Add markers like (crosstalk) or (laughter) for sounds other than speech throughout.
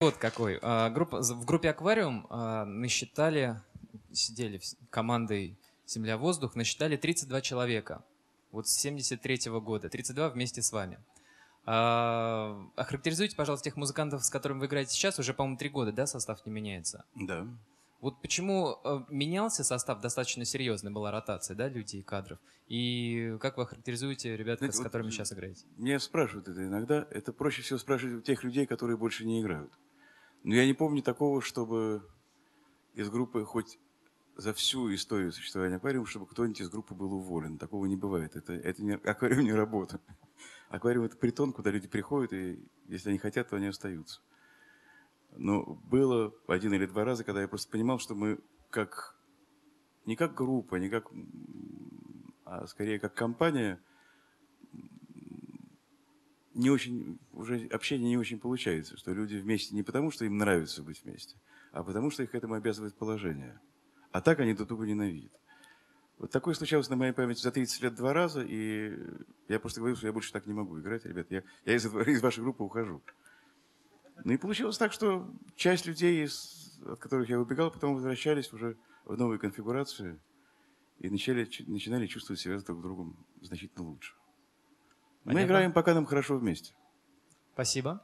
Вот какой. А, группа, в группе «Аквариум» а, насчитали, сидели командой «Земля-воздух», насчитали 32 человека. Вот с 73 -го года. 32 вместе с вами. А, охарактеризуйте, пожалуйста, тех музыкантов, с которыми вы играете сейчас. Уже, по-моему, три года, да, состав не меняется? Да. Вот почему э, менялся состав, достаточно серьезная была ротация, да, людей кадров. И как вы характеризуете ребят, Знаете, с которыми вот сейчас играете? Меня спрашивают это иногда. Это проще всего спрашивать у тех людей, которые больше не играют. Но я не помню такого, чтобы из группы хоть за всю историю существования аквариума, чтобы кто-нибудь из группы был уволен. Такого не бывает. Это, это не, аквариум не работа. (laughs) Аквариум – это притон, куда люди приходят, и если они хотят, то они остаются. Но было один или два раза, когда я просто понимал, что мы как не как группа, не как, а скорее как компания, не очень, уже общение не очень получается, что люди вместе не потому, что им нравится быть вместе, а потому, что их к этому обязывает положение. А так они друг друга ненавидят. Вот такое случалось на моей памяти за 30 лет два раза, и я просто говорил, что я больше так не могу играть, ребят. Я, я из, (laughs) из вашей группы ухожу. Ну и получилось так, что часть людей, из, от которых я убегал, потом возвращались уже в новые конфигурации и начали, начинали чувствовать себя друг другом значительно лучше. Понятно. Мы играем, пока нам хорошо вместе. Спасибо.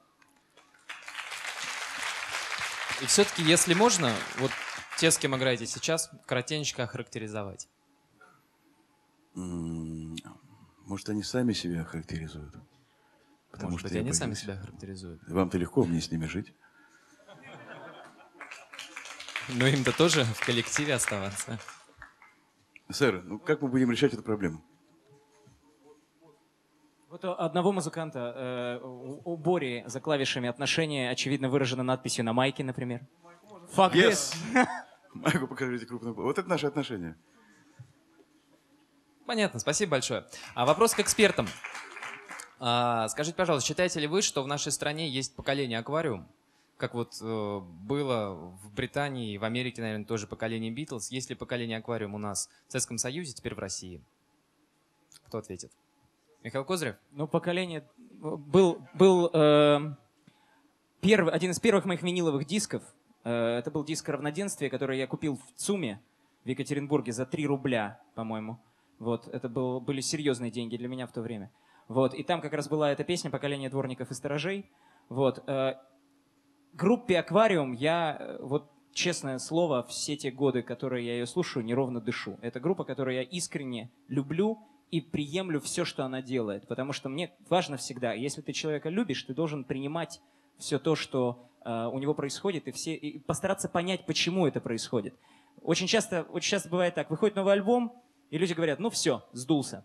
И все-таки, если можно, вот те, с кем играете сейчас, коротенько охарактеризовать. Может, они сами себя охарактеризуют? Потому Может что быть, они боюсь. сами себя характеризуют. Вам-то легко мне с ними жить. Но им-то тоже в коллективе оставаться. Сэр, ну как мы будем решать эту проблему? Вот у одного музыканта, э, у Бори за клавишами отношения, очевидно, выражено надписью на майке, например. Fuck yes. this. (laughs) Майку покажите крупно. Вот это наши отношения. Понятно, спасибо большое. А вопрос к экспертам. А, скажите, пожалуйста, считаете ли вы, что в нашей стране есть поколение аквариум? Как вот э, было в Британии, в Америке, наверное, тоже поколение Битлз. Есть ли поколение аквариум у нас в Советском Союзе, теперь в России? Кто ответит? Михаил Козырев? Ну, поколение... Был, был э, первый, один из первых моих виниловых дисков. Э, это был диск «Равноденствие», который я купил в ЦУМе в Екатеринбурге за 3 рубля, по-моему. Вот, это был, были серьезные деньги для меня в то время. Вот, и там как раз была эта песня «Поколение дворников и сторожей». Вот, э, группе «Аквариум» я, э, вот честное слово, все те годы, которые я ее слушаю, неровно дышу. Это группа, которую я искренне люблю и приемлю все, что она делает. Потому что мне важно всегда, если ты человека любишь, ты должен принимать все то, что э, у него происходит, и, все, и постараться понять, почему это происходит. Очень часто, очень часто бывает так, выходит новый альбом, и люди говорят, ну все, сдулся.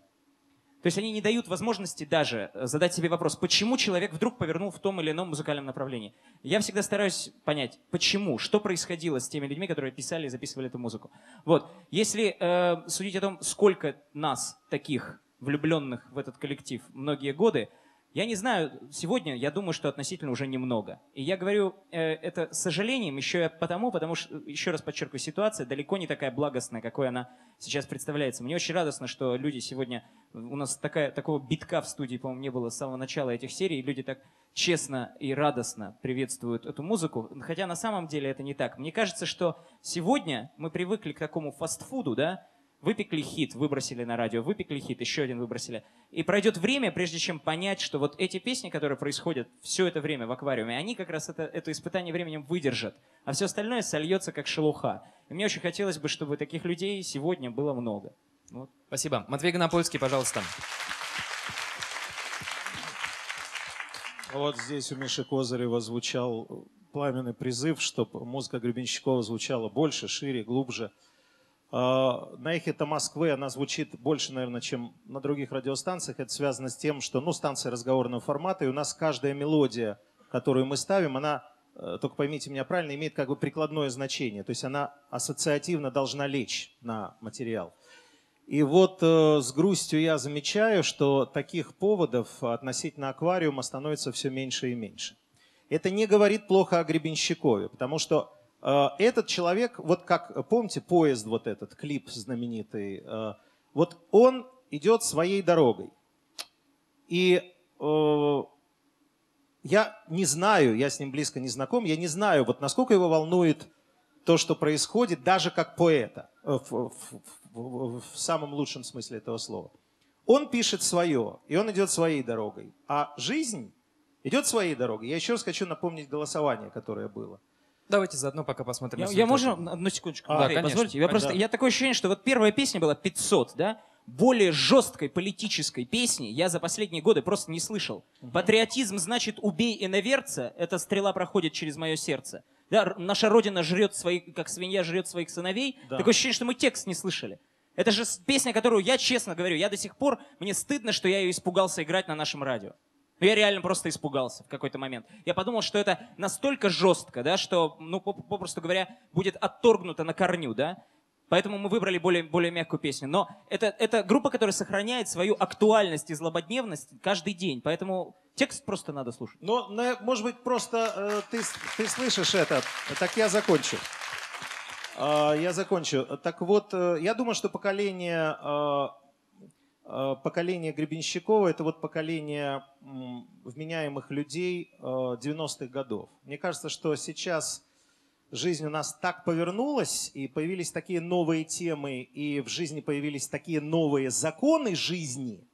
То есть они не дают возможности даже э, задать себе вопрос, почему человек вдруг повернул в том или ином музыкальном направлении. Я всегда стараюсь понять, почему, что происходило с теми людьми, которые писали и записывали эту музыку. Вот, если э, судить о том, сколько нас таких влюбленных в этот коллектив многие годы, я не знаю, сегодня я думаю, что относительно уже немного. И я говорю э, это с сожалением еще потому, потому что, еще раз подчеркиваю, ситуация далеко не такая благостная, какой она сейчас представляется. Мне очень радостно, что люди сегодня, у нас такая, такого битка в студии, по-моему, не было с самого начала этих серий, и люди так честно и радостно приветствуют эту музыку, хотя на самом деле это не так. Мне кажется, что сегодня мы привыкли к такому фастфуду, да, Выпекли хит, выбросили на радио, выпекли хит, еще один выбросили. И пройдет время, прежде чем понять, что вот эти песни, которые происходят все это время в аквариуме, они как раз это, это испытание временем выдержат, а все остальное сольется как шелуха. И мне очень хотелось бы, чтобы таких людей сегодня было много. Вот. Спасибо. Матвей Гонопольский, пожалуйста. Вот здесь у Миши Козырева звучал пламенный призыв, чтобы музыка Гребенщикова звучала больше, шире, глубже. А, на эхе-то Москвы она звучит больше, наверное, чем на других радиостанциях. Это связано с тем, что ну, станция разговорного формата, и у нас каждая мелодия, которую мы ставим, она, э, только поймите меня правильно, имеет как бы прикладное значение. То есть она ассоциативно должна лечь на материал. И вот э, с грустью я замечаю, что таких поводов относительно аквариума становится все меньше и меньше. Это не говорит плохо о Гребенщикове, потому что этот человек, вот как, помните, поезд вот этот, клип знаменитый, э, вот он идет своей дорогой. И э, я не знаю, я с ним близко не знаком, я не знаю, вот насколько его волнует то, что происходит, даже как поэта, э, в, в, в, в самом лучшем смысле этого слова. Он пишет свое, и он идет своей дорогой. А жизнь идет своей дорогой. Я еще раз хочу напомнить голосование, которое было. Давайте заодно пока посмотрим. Я, я можно одну секундочку? А, Андрей, конечно. позвольте. Я, просто, я такое ощущение, что вот первая песня была 500, да? Более жесткой политической песни я за последние годы просто не слышал. Патриотизм значит убей иноверца, эта стрела проходит через мое сердце. Да, наша родина жрет свои, как свинья жрет своих сыновей. Да. Такое ощущение, что мы текст не слышали. Это же песня, которую я честно говорю, я до сих пор, мне стыдно, что я ее испугался играть на нашем радио. Ну, я реально просто испугался в какой-то момент. Я подумал, что это настолько жестко, да, что, ну, поп- попросту говоря, будет отторгнуто на корню, да. Поэтому мы выбрали более, более мягкую песню. Но это, это группа, которая сохраняет свою актуальность и злободневность каждый день. Поэтому текст просто надо слушать. Но, может быть, просто э, ты, ты слышишь это. Так я закончу. А, я закончу. Так вот, э, я думаю, что поколение, э, э, поколение Гребенщикова это вот поколение вменяемых людей э, 90-х годов. Мне кажется, что сейчас жизнь у нас так повернулась, и появились такие новые темы, и в жизни появились такие новые законы жизни,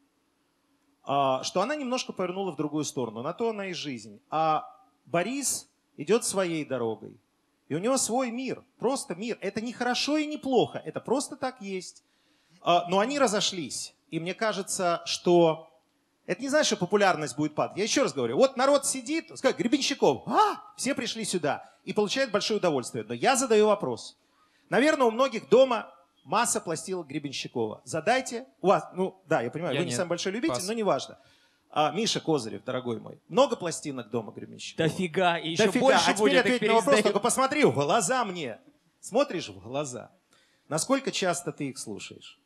а, что она немножко повернула в другую сторону. На то она и жизнь. А Борис идет своей дорогой. И у него свой мир, просто мир. Это не хорошо и не плохо, это просто так есть. Но они разошлись. И мне кажется, что это не значит, что популярность будет падать. Я еще раз говорю, вот народ сидит, скажет, Гребенщиков, а, все пришли сюда и получают большое удовольствие. Но я задаю вопрос. Наверное, у многих дома масса пластилок Гребенщикова. Задайте, у вас, ну да, я понимаю, Я вы не нет. самый большой любитель, Пас. но неважно. А, Миша Козырев, дорогой мой, много пластинок дома Гребенщикова? Дофига, и еще Дофига. больше а теперь будет ответь на вопрос, только посмотри в глаза мне. Смотришь в глаза. Насколько часто ты их слушаешь?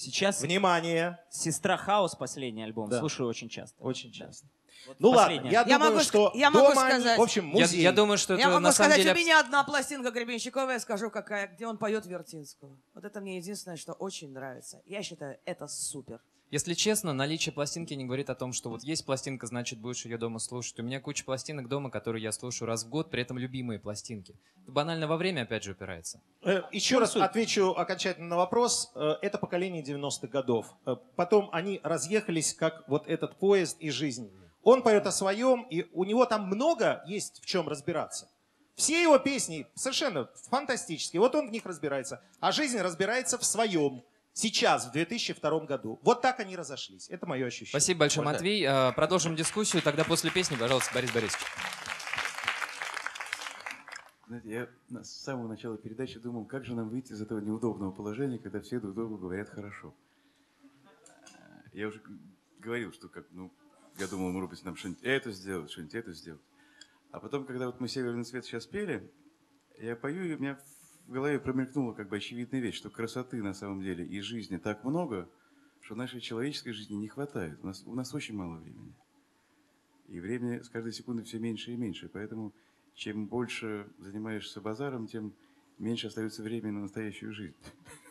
Сейчас Внимание. «Сестра Хаус» последний альбом. Да. Слушаю очень часто. Очень Да. часто. Вот Ну ладно, последний я. Я думаю, могу что я могу дома они, сказать- в общем, Я, музей. я думаю, что это Я могу на самом сказать, деле... у меня одна пластинка Гребенщикова, я скажу, какая, где он поет Вертинского. Вот это мне единственное, что очень нравится. Я считаю, это супер. Если честно, наличие пластинки не говорит о том, что вот есть пластинка, значит будешь ее дома слушать. У меня куча пластинок дома, которые я слушаю раз в год, при этом любимые пластинки. Это банально во время, опять же, упирается. Э, Еще раз отвечу окончательно на вопрос. Э, Это поколение 90-х годов. Э, Потом они разъехались, как вот этот поезд и жизнь. Он поет о своем, и у него там много есть в чем разбираться. Все его песни совершенно фантастические. Вот он в них разбирается. А жизнь разбирается в своем. Сейчас, в 2002 году. Вот так они разошлись. Это мое ощущение. Спасибо большое, Вот. Матвей. Э, Продолжим дискуссию. Тогда после песни, пожалуйста, Борис Борисович. Знаете, я с самого начала передачи думал, как же нам выйти из этого неудобного положения, когда все друг другу говорят хорошо. А, Я уже говорил, что как, ну, я думал, может быть, нам что-нибудь это сделать, что-нибудь это сделать. А потом, когда вот мы «Северный цвет» сейчас пели, я пою, и у меня в голове промелькнула как бы очевидная вещь, что красоты на самом деле и жизни так много, что нашей человеческой жизни не хватает. У нас, у нас очень мало времени. И времени с каждой секундой все меньше и меньше. Поэтому чем больше занимаешься базаром, тем меньше остается времени на настоящую жизнь. (laughs)